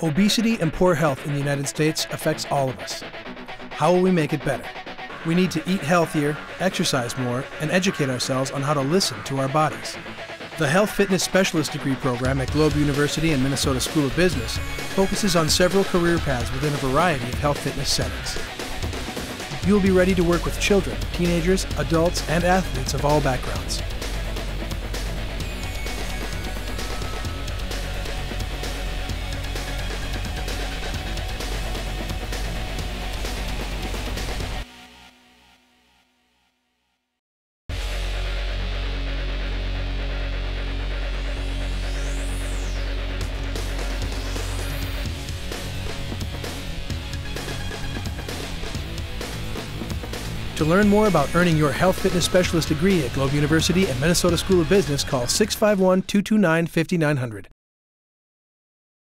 Obesity and poor health in the United States affects all of us. How will we make it better? We need to eat healthier, exercise more, and educate ourselves on how to listen to our bodies. The Health Fitness Specialist degree program at Globe University and Minnesota School of Business focuses on several career paths within a variety of health fitness settings. You will be ready to work with children, teenagers, adults, and athletes of all backgrounds. To learn more about earning your Health Fitness Specialist degree at Globe University and Minnesota School of Business, call 651 229 5900.